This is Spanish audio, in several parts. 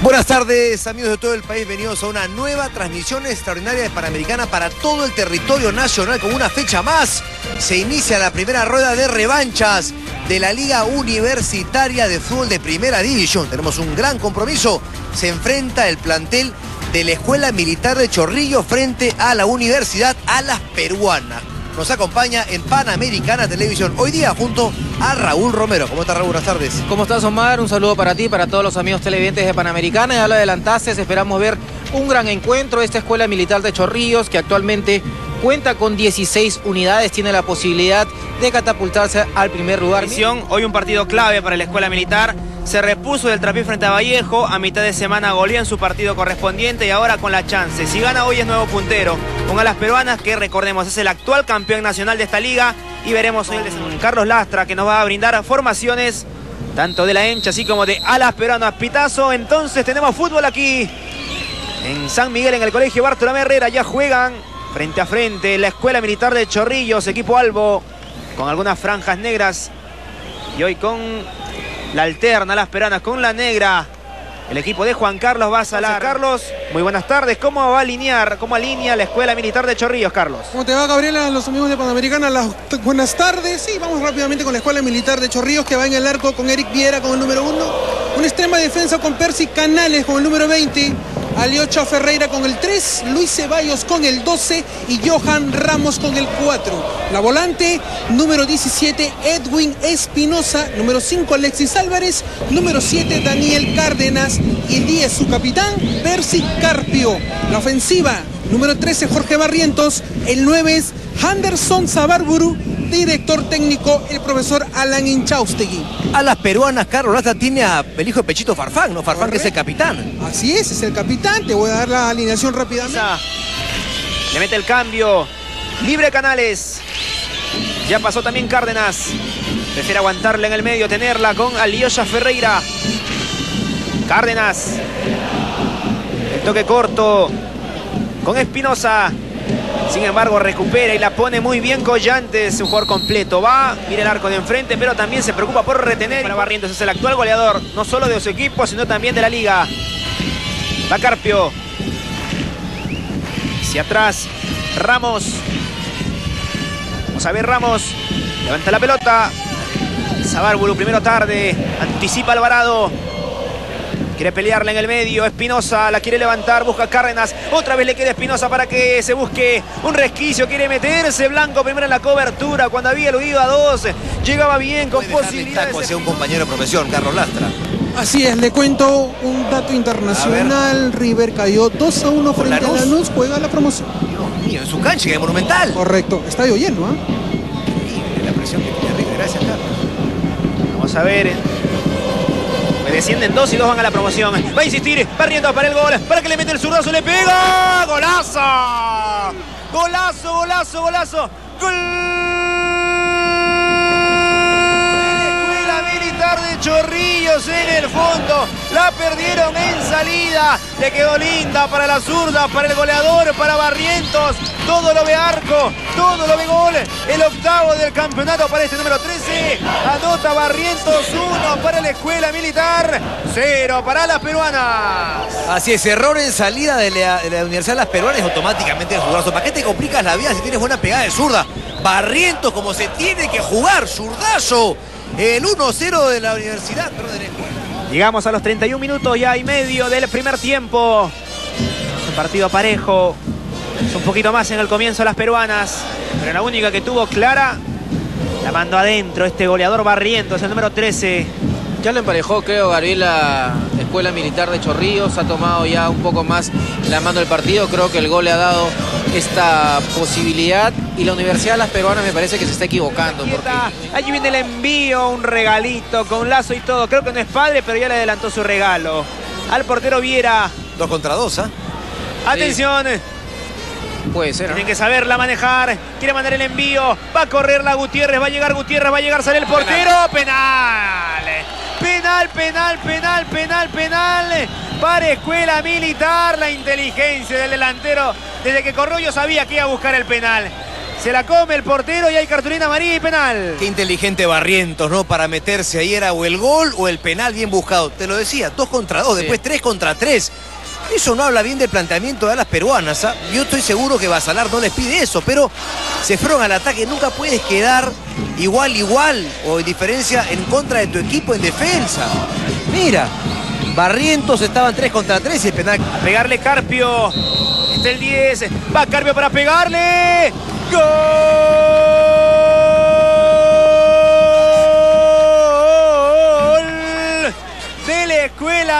Buenas tardes amigos de todo el país, venidos a una nueva transmisión extraordinaria de Panamericana para todo el territorio nacional con una fecha más. Se inicia la primera rueda de revanchas de la Liga Universitaria de Fútbol de Primera División. Tenemos un gran compromiso. Se enfrenta el plantel de la Escuela Militar de Chorrillo frente a la Universidad Alas Peruanas nos acompaña en Panamericana Televisión hoy día junto a Raúl Romero. ¿Cómo estás Raúl? Buenas tardes. ¿Cómo estás Omar? Un saludo para ti, para todos los amigos televidentes de Panamericana. Ya lo adelantaste, esperamos ver un gran encuentro. Esta Escuela Militar de Chorrillos que actualmente cuenta con 16 unidades, tiene la posibilidad de catapultarse al primer lugar. Hoy un partido clave para la Escuela Militar se repuso del trapié frente a Vallejo, a mitad de semana goleó en su partido correspondiente y ahora con la chance. Si gana hoy es nuevo puntero, con las peruanas que recordemos es el actual campeón nacional de esta liga y veremos hoy Carlos Lastra que nos va a brindar formaciones tanto de la hencha así como de alas peruanas. Pitazo, entonces tenemos fútbol aquí en San Miguel en el colegio Bartolomé Herrera, ya juegan frente a frente la Escuela Militar de Chorrillos, equipo Albo con algunas franjas negras y hoy con la alterna, las peranas con la negra. El equipo de Juan Carlos va a salar. Carlos, muy buenas tardes. ¿Cómo va a alinear, cómo alinea la Escuela Militar de Chorrillos, Carlos? ¿Cómo te va, Gabriela? Los amigos de Panamericana, las buenas tardes. Sí, vamos rápidamente con la Escuela Militar de Chorrillos, que va en el arco con Eric Viera con el número uno. Una extrema defensa con Percy Canales con el número 20. Aliocha Ferreira con el 3, Luis Ceballos con el 12 y Johan Ramos con el 4. La volante, número 17, Edwin Espinosa, número 5, Alexis Álvarez, número 7, Daniel Cárdenas y el 10, su capitán, Percy Carpio. La ofensiva, número 13, Jorge Barrientos, el 9 es Anderson Zabarburu director técnico, el profesor Alan Inchaustegui. A las peruanas, Carlos Lasta tiene a el hijo de Pechito Farfán, ¿no? Farfán que es el capitán. Así es, es el capitán. Te voy a dar la alineación rápidamente. Le mete el cambio. Libre Canales. Ya pasó también Cárdenas. Prefiere aguantarla en el medio, tenerla con Alioya Ferreira. Cárdenas. El toque corto con Espinosa. Sin embargo, recupera y la pone muy bien Collantes, un jugador completo. Va, mira el arco de enfrente, pero también se preocupa por retener. Para Barrientos es el actual goleador, no solo de su equipo, sino también de la liga. Va Carpio. Hacia atrás, Ramos. Vamos a ver Ramos. Levanta la pelota. Sabárbulu primero tarde. Anticipa Alvarado. Quiere pelearla en el medio. Espinosa la quiere levantar. Busca Cárdenas. Otra vez le queda Espinosa para que se busque un resquicio. Quiere meterse Blanco primero en la cobertura. Cuando había eludido a dos. Llegaba bien con posibilidades. un compañero de profesión, Carlos Lastra. Así es, le cuento un dato internacional. River cayó 2 a 1 frente a Lanús. Juega la promoción. Dios mío, en su cancha, es monumental. Correcto, estadio lleno, ¿ah? La presión que tiene River. Gracias, Carlos. Vamos a ver. Descienden dos y dos van a la promoción. Va a insistir Barrientos para el gol. Para que le mete el zurdazo. Le pega. ¡Golazo! Golazo, golazo, golazo. ¡Gol! de Chorrillos en el fondo. La perdieron en salida. Le quedó linda para la zurda, para el goleador, para Barrientos. Todo lo ve arco, todo lo ve gol. El octavo del campeonato para este número 13. Anota Barrientos 1 para la escuela militar. 0 para las peruanas. Así es, error en salida de la, Universidad de las Peruanas automáticamente el zurdazo. ¿Para qué te complicas la vida si tienes buena pegada de zurda? Barrientos como se tiene que jugar, zurdazo el 1-0 de la universidad, Llegamos a los 31 minutos ya y medio del primer tiempo. Un partido parejo. Es un poquito más en el comienzo las peruanas. Pero la única que tuvo clara la mandó adentro este goleador Barrientos, el número 13. Ya lo emparejó, creo, Gabriel, la Escuela Militar de Chorrillos. Ha tomado ya un poco más la mano del partido. Creo que el gol le ha dado esta posibilidad y la Universidad de las Peruanas me parece que se está equivocando. Porque... Allí viene el envío, un regalito con lazo y todo. Creo que no es padre, pero ya le adelantó su regalo. Al portero Viera. Dos contra dos, ¿ah? Atención. Puede ser. Tienen que saberla manejar. Quiere mandar el envío. Va a correr la Gutiérrez. Va a llegar Gutiérrez. Va a llegar, sale el portero. Penal. Penal, penal, penal, penal, penal. Para Escuela Militar. La inteligencia del delantero. Desde que Corroyo sabía que iba a buscar el penal. Se la come el portero y hay cartulina amarilla y penal. Qué inteligente Barrientos, ¿no? Para meterse ahí era o el gol o el penal bien buscado. Te lo decía, dos contra dos, después tres contra tres. Eso no habla bien del planteamiento de las peruanas. ¿ah? Yo estoy seguro que Basalar no les pide eso, pero se fueron al ataque. Nunca puedes quedar igual, igual o en diferencia en contra de tu equipo en defensa. Mira, Barrientos estaban 3 contra 3 y el penal. A pegarle Carpio. Está el 10. Va Carpio para pegarle. ¡Gol!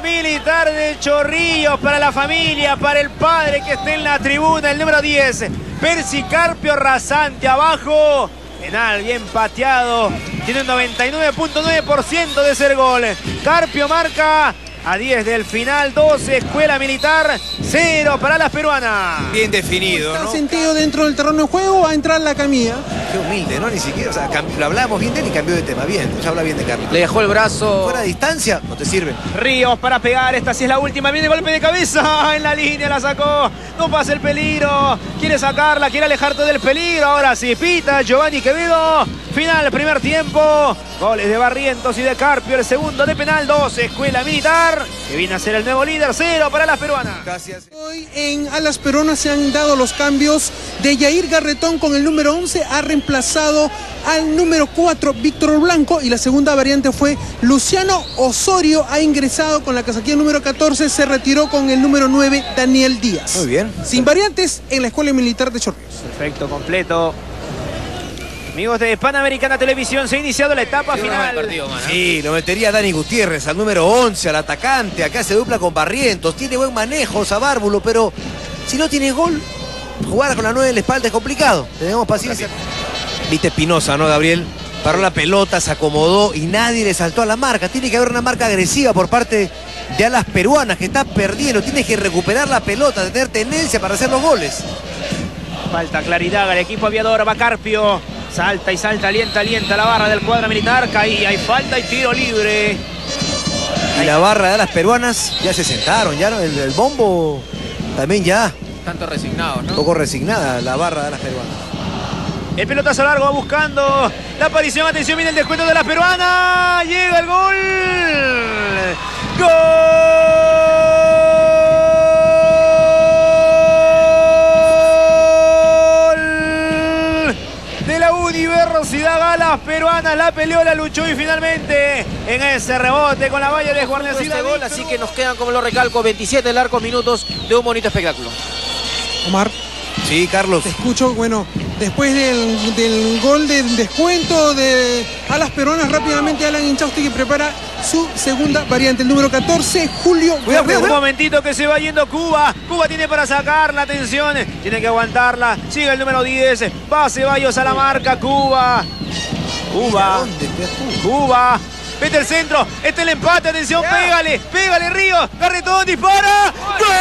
Militar de Chorrillos para la familia, para el padre que esté en la tribuna, el número 10. Percy Carpio rasante abajo. Penal bien pateado. Tiene un 99.9% de ser gol. Carpio marca a 10 del final, 12, Escuela Militar, 0 para las peruanas. Bien definido, Está ¿no? sentido dentro del terreno de juego, va a entrar la camilla. Qué humilde, ¿no? Ni siquiera, o sea, cam- lo hablamos bien de él y cambió de tema. Bien, se habla bien de Carlos. Le dejó el brazo. Fuera de distancia, no te sirve. Ríos para pegar, esta sí es la última, viene golpe de cabeza, en la línea la sacó, no pasa el peligro, quiere sacarla, quiere alejarte del peligro, ahora sí, pita Giovanni Quevedo, final, primer tiempo, goles de Barrientos y de Carpio, el segundo de penal, 12, Escuela Militar, que viene a ser el nuevo líder, 0 para las peruanas. Gracias. Hoy en Alas Peronas se han dado los cambios de Yair Garretón con el número 11, ha reemplazado al número 4 Víctor Blanco y la segunda variante fue Luciano Osorio, ha ingresado con la casaquilla número 14, se retiró con el número 9 Daniel Díaz. Muy bien. Sin variantes en la Escuela Militar de Chorrillos. Perfecto, completo. Amigos de Panamericana Televisión, se ha iniciado la etapa final. Sí, lo metería Dani Gutiérrez al número 11, al atacante. Acá se dupla con Barrientos. Tiene buen manejo Sabárbulo, pero si no tiene gol, jugar con la 9 en la espalda es complicado. Tenemos paciencia. Viste Espinosa, ¿no, Gabriel? Paró la pelota, se acomodó y nadie le saltó a la marca. Tiene que haber una marca agresiva por parte de alas peruanas que está perdiendo. Tienes que recuperar la pelota, tener tenencia para hacer los goles. Falta claridad al equipo aviador, va Carpio. Salta y salta, alienta, alienta la barra del cuadro militar. Caía, hay falta y tiro libre. Y la barra de alas peruanas ya se sentaron, ya ¿no? el, el bombo también ya. Tanto resignados, Un ¿no? poco resignada la barra de las peruanas. El pelotazo largo va buscando la aparición. Atención, viene el descuento de la peruana. Llega el gol. Gol Galas Peruana. La peleó, la luchó y finalmente en ese rebote con la valla de guarnecida. Este gol, así que nos quedan, como lo recalco, 27 largos minutos de un bonito espectáculo. Omar, Sí, Carlos. te escucho, bueno, después del, del gol de descuento de Alas Peronas, rápidamente Alan Inchausti que prepara su segunda variante, el número 14, Julio Cuidado. Un momentito que se va yendo Cuba. Cuba tiene para sacar la atención. Tiene que aguantarla. Sigue el número 10. Va Ceballos a la marca. Cuba. Cuba. dónde. Cuba. Vete el centro. Este es el empate. Atención. Pégale. Pégale Río. Carretón. Dispara. ¡Gol!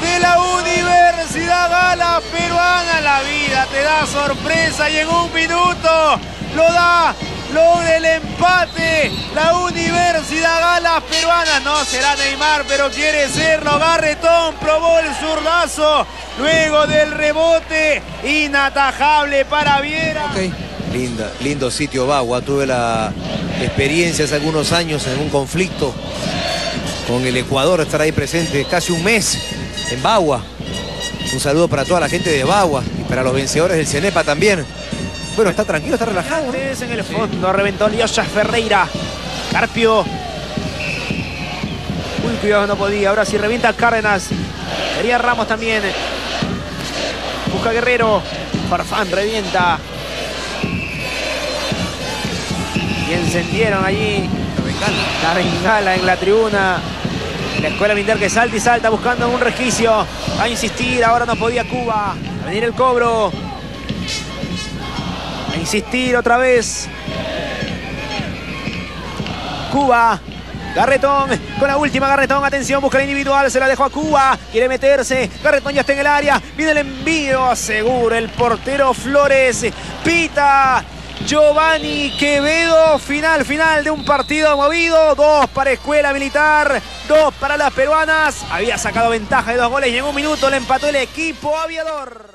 de la Universidad Gala Peruana. La vida te da sorpresa y en un minuto lo da. Logra el empate. La Universidad Gala Peruana. No será Neymar, pero quiere serlo. Garretón probó el zurdazo. Luego del rebote. Inatajable para Viera. Ok. Linda, lindo sitio Bagua. Tuve la experiencia hace algunos años en un conflicto con el Ecuador, estar ahí presente casi un mes en Bagua. Un saludo para toda la gente de Bagua y para los vencedores del Cenepa también. Bueno, está tranquilo, está relajado. ¿no? En el fondo reventó Liocha Ferreira. Carpio. Uy, cuidado, no podía. Ahora sí revienta Cárdenas. Quería Ramos también. Busca Guerrero. Farfán revienta. Y encendieron allí la bengala en la tribuna. La escuela militar que salta y salta buscando un resquicio. A insistir, ahora no podía Cuba. A venir el cobro. Insistir otra vez. Cuba. Garretón con la última Garretón. Atención, busca la individual. Se la dejó a Cuba. Quiere meterse. Garretón ya está en el área. Viene el envío. Asegura el portero Flores. Pita. Giovanni Quevedo. Final, final de un partido movido. Dos para Escuela Militar, dos para las peruanas. Había sacado ventaja de dos goles y en un minuto le empató el equipo aviador.